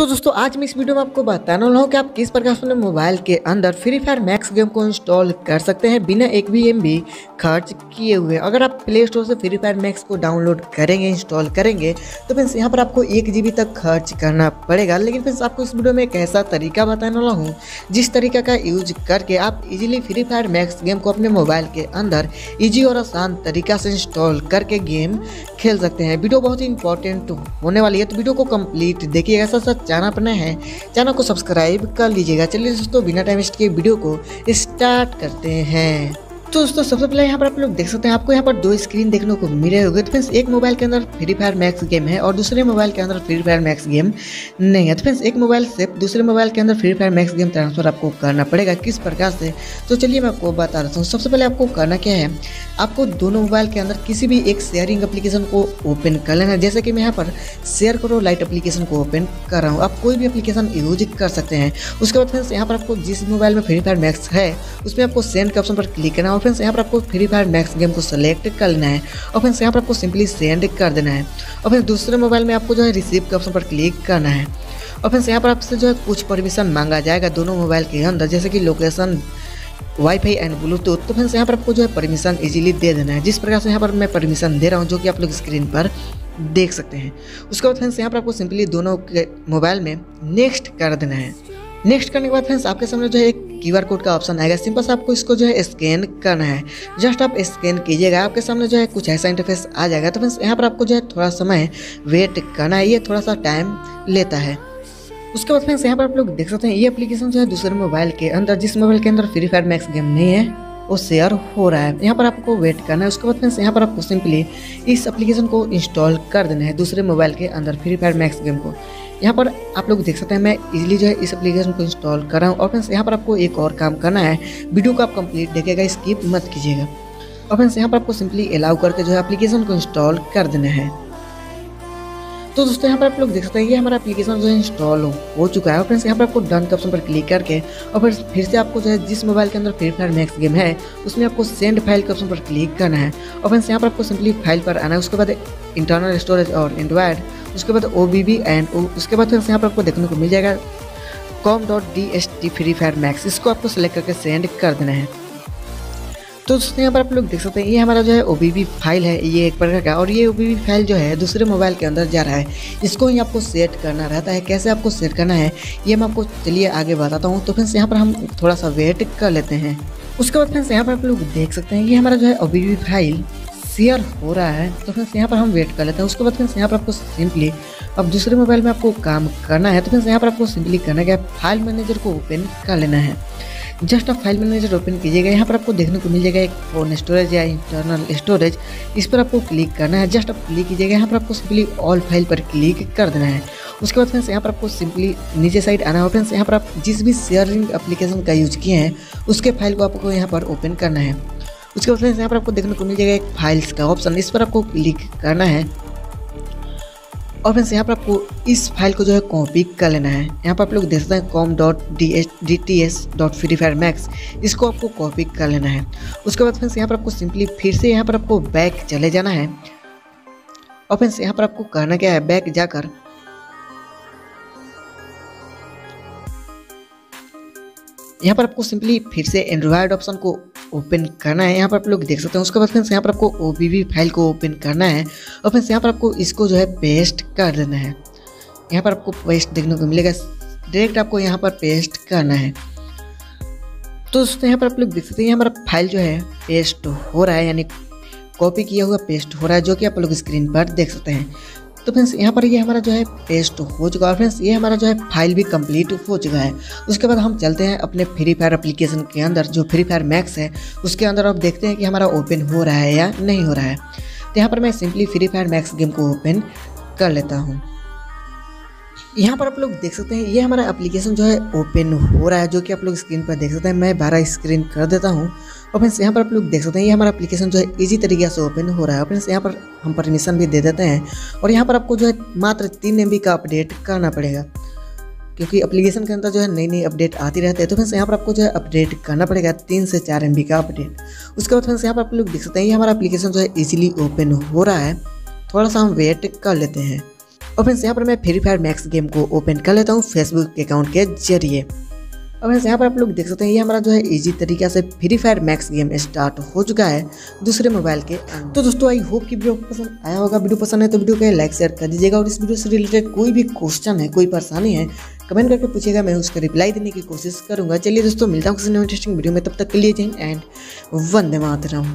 तो दोस्तों, आज मैं इस वीडियो में आपको बताने वाला हूँ कि आप किस प्रकार से अपने मोबाइल के अंदर फ्री फायर मैक्स गेम को इंस्टॉल कर सकते हैं बिना एक भी एम खर्च किए हुए। अगर आप प्ले स्टोर से फ्री फायर मैक्स को डाउनलोड करेंगे इंस्टॉल करेंगे तो फ्रेंड्स यहाँ पर आपको एक जीबी तक खर्च करना पड़ेगा। लेकिन फ्रेंड्स आपको इस वीडियो में एक ऐसा तरीका बताने वाला हूँ, जिस तरीका का यूज़ करके आप easily Free Fire Max game को अपने मोबाइल के अंदर ईजी और आसान तरीका से इंस्टॉल करके गेम खेल सकते हैं। वीडियो बहुत ही इंपॉर्टेंट होने वाली है तो वीडियो को कंप्लीट देखिएगा। साथ साथ चैनल नए हैं, चैनल को सब्सक्राइब कर लीजिएगा। चलिए दोस्तों, बिना टाइम वेस्ट के वीडियो को स्टार्ट करते हैं। तो दोस्तों, सबसे पहले यहाँ पर आप लोग देख सकते हैं, आपको यहाँ पर दो स्क्रीन देखने को मिले होंगे। तो फ्रेंड्स एक मोबाइल के अंदर फ्री फायर मैक्स गेम है और दूसरे मोबाइल के अंदर फ्री फायर मैक्स गेम नहीं है। तो फ्रेंड्स एक मोबाइल से दूसरे मोबाइल के अंदर Free Fire Max game transfer आपको करना पड़ेगा। किस प्रकार से? तो चलिए मैं आपको बता देता हूँ। सबसे पहले आपको करना क्या है? आपको दोनों मोबाइल के अंदर किसी भी एक शेयरिंग एप्लीकेशन को ओपन कर लेना है। जैसे कि मैं यहाँ पर शेयर करो लाइट एप्लीकेशन को ओपन कर रहा हूँ। आप कोई भी एप्लीकेशन यूज़ कर सकते हैं। उसके बाद फ्रेंड्स यहाँ पर आपको जिस मोबाइल में फ्री फायर मैक्स है, उसमें आपको सेंड के ऑप्शन पर क्लिक करना और फ्रेंड्स यहाँ पर आपको फ्री फायर मैक्स गेम को सेलेक्ट कर लेना है और फिर यहाँ पर आपको सिंपली सेंड कर देना है और फिर दूसरे मोबाइल में आपको जो है रिसीव के ऑप्शन पर क्लिक करना है और फिर यहाँ पर आपसे जो है कुछ परमिशन मांगा जाएगा दोनों मोबाइल के अंदर, जैसे कि लोकेशन वाईफाई एंड ब्लूटूथ तो फ्रेंड्स यहाँ पर आपको जो है परमिशन इजीली दे देना है। जिस प्रकार से यहाँ पर मैं परमिशन दे रहा हूँ, जो कि आप लोग स्क्रीन पर देख सकते हैं। उसके बाद फ्रेंड्स यहाँ पर आपको सिंपली दोनों के मोबाइल में नेक्स्ट कर देना है। नेक्स्ट करने के बाद फ्रेंड्स आपके सामने जो है एक क्यूआर कोड का ऑप्शन आएगा। सिंपल से आपको इसको जो है स्कैन करना है। जस्ट आप स्कैन कीजिएगा। आपके सामने जो है कुछ ऐसा इंटरफेस आ जाएगा। तो फ्रेंड्स यहाँ पर आपको जो है थोड़ा समय वेट करना है। ये थोड़ा सा टाइम लेता है। उसके बाद फ्रेंड्स यहाँ पर आप लोग देख सकते हैं, ये एप्लीकेशन जो है दूसरे मोबाइल के अंदर, जिस मोबाइल के अंदर फ्री फायर मैक्स गेम नहीं है वो शेयर हो रहा है। यहाँ पर आपको वेट करना है। उसके बाद फ्रेंड्स, यहाँ पर आपको सिंपली इस एप्लीकेशन को इंस्टॉल कर देना है दूसरे मोबाइल के अंदर फ्री फायर मैक्स गेम को। यहाँ पर आप लोग देख सकते हैं, मैं इजीली जो है इस एप्लीकेशन को इंस्टॉल कर रहा हूँ। और फ्रेंड्स, यहाँ पर आपको एक और काम करना है। वीडियो को आप कंप्लीट देखेगा स्किप मत कीजिएगा। और फ्रेंड्स, यहाँ पर आपको सिंपली अलाउ करके जो है एप्लीकेशन को इंस्टॉल कर देना है। तो दोस्तों, यहाँ पर आप लोग देख सकते हैं, ये हमारा एप्लीकेशन जो है इंस्टॉल हो चुका है। और फ्रेंड्स यहाँ पर आपको डन के ऑप्शन पर क्लिक करके, और फिर फिर से आपको जो है, जिस मोबाइल के अंदर फ्री फायर मैक्स गेम है, उसमें आपको सेंड फ़ाइल के ऑप्शन पर क्लिक करना है। और फ्रेंड्स यहाँ पर आपको सिंपली फ़ाइल पर आना है, उसके बाद इंटरनल स्टोरेज और एंड्रॉयड उसके बाद ओ एंड उसके बाद फिर यहाँ पर आपको देखने को मिल जाएगा com dot D S T Free Fire Max इसको आपको सेलेक्ट करके सेंड कर देना है। तो दोस्तों, यहाँ पर आप लोग देख सकते हैं, ये हमारा जो है ओ फ़ाइल है, ये एक प्रकार का, और ये ओ फ़ाइल जो है, दूसरे मोबाइल के अंदर जा रहा है। इसको ही आपको सेट करना रहता है। कैसे आपको सेट करना है, ये मैं आपको चलिए आगे बताता हूँ। तो फ्रेंड्स यहाँ पर हम थोड़ा सा वेट कर लेते हैं। उसके बाद फ्रेंड्स यहाँ पर आप लोग देख सकते हैं, ये हमारा जो है ओ फ़ाइल शेयर हो रहा है। तो फ्रेंड्स यहाँ पर हम वेट कर लेते हैं। उसके बाद फ्रेंड्स यहाँ पर आपको सिंपली अब दूसरे मोबाइल में आपको काम करना है। तो फ्रेंड्स यहाँ पर आपको सिंपली करना है फ़ाइल मैनेजर को ओपन कर लेना है। जस्ट आप फ़ाइल मैनेजर ओपन कीजिएगा, यहाँ पर आपको देखने को मिल जाएगा एक फ़ोन स्टोरेज या इंटरनल स्टोरेज इस पर आपको क्लिक करना है। जस्ट आप क्लिक कीजिएगा, यहाँ पर आपको सिंपली ऑल फ़ाइल पर क्लिक कर देना है। उसके बाद फ्रेंड्स यहाँ पर आपको सिंपली नीचे साइड आना है फ्रेंड्स यहाँ पर आप जिस भी शेयरिंग एप्लीकेशन का यूज़ किए हैं, उसके फ़ाइल को आपको यहाँ पर ओपन करना है। उसके बाद फ्रेंड्स यहाँ पर आपको देखने को मिल जाएगा एक फाइल्स का ऑप्शन इस पर आपको क्लिक करना है। और फ्रेंड्स, यहाँ पर आपको इस फ़ाइल को जो है कॉपी कर लेना है। यहाँ पर आप लोग देख सकते हैं com dot D H D T S dot Free Fire Max इसको आपको कॉपी कर लेना है। उसके बाद फ्रेंड्स, यहाँ पर आपको सिंपली फिर से यहाँ पर आपको बैक चले जाना है। और फ्रेंड्स, यहाँ पर आपको करना क्या है? बैक जाकर यहाँ पर आपको सिंपली फिर से एंड्रॉयड ऑप्शन को ओपन करना है। यहाँ पर आप लोग देख सकते हैं। उसके बाद फ्रेंड्स, यहाँ पर आपको ओ फ़ाइल को ओपन करना है और फ्रेंड्स, यहाँ पर आपको इसको जो है पेस्ट कर देना है। यहाँ पर आपको पेस्ट देखने को मिलेगा। डायरेक्ट आपको यहाँ पर पेस्ट करना है। तो दोस्तों, यहाँ पर आप लोग देख सकते हैं। हमारा फ़ाइल जो है पेस्ट हो रहा है, यानी कॉपी किया हुआ पेस्ट हो रहा है, जो कि आप लोग स्क्रीन पर देख सकते हैं। तो फ्रेंड्स यहाँ पर ये हमारा जो है पेस्ट हो चुका है फ्रेंड्स ये हमारा जो है फ़ाइल भी कंप्लीट हो चुका है। उसके बाद हम चलते हैं अपने फ्री फायर एप्लीकेशन के अंदर, जो फ्री फायर मैक्स है, उसके अंदर आप देखते हैं कि हमारा ओपन हो रहा है या नहीं हो रहा है। तो यहाँ पर मैं simply Free Fire Max game को ओपन कर लेता हूँ। यहाँ पर आप लोग देख सकते हैं, ये हमारा एप्लीकेशन जो है ओपन हो रहा है, जो कि आप लोग स्क्रीन पर देख सकते हैं। मैं बारह स्क्रीन कर देता हूँ। और फ्रेंड्स यहाँ पर आप लोग देख सकते हैं, ये हमारा एप्लीकेशन जो है इजी तरीके से ओपन हो रहा है। फ्रेंड्स यहाँ पर हम परमिशन भी दे देते हैं। और यहाँ पर आपको जो है मात्र तीन एमबी का अपडेट करना पड़ेगा। क्योंकि एप्लीकेशन के अंदर जो है नई नई अपडेट आती रहती है। तो फ्रेंड्स यहाँ पर आपको जो है अपडेट करना पड़ेगा, तीन से चार एम का अपडेट उसके बाद फ्रेंड्स यहाँ पर आप लोग देख सकते हैं, ये हमारा एप्लीकेशन जो है ईजिली ओपन हो रहा है। थोड़ा सा हम वेट कर लेते हैं। और फ्रेंड्स यहाँ पर मैं फ्री फायर मैक्स गेम को ओपन कर लेता हूँ फेसबुक अकाउंट के ज़रिए। फ्रेंड्स यहाँ पर आप लोग देख सकते हैं, ये हमारा जो है इजी तरीके से Free Fire Max game start हो चुका है दूसरे मोबाइल के। तो दोस्तों आई होप कि वीडियो पसंद आया होगा। वीडियो पसंद है तो वीडियो को लाइक शेयर कर दीजिएगा। और इस वीडियो से रिलेटेड कोई भी क्वेश्चन है, कोई परेशानी है कमेंट करके पूछेगा मैं उसका रिप्लाई देने की कोशिश करूँगा। चलिए दोस्तों, मिलता हूँ किसी इंटरेस्टिंग वीडियो में। तब तक के लिए एंड वंदे मातरम।